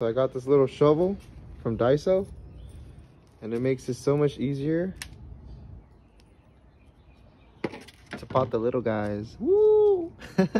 So I got this little shovel from Daiso and it makes it so much easier to pot the little guys. Woo!